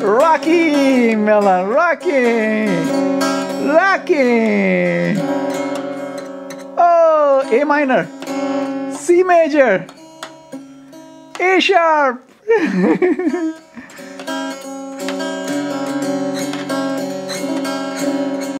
Rocky, Melon, Rocky, Rocky. Oh, A minor, C major, A sharp.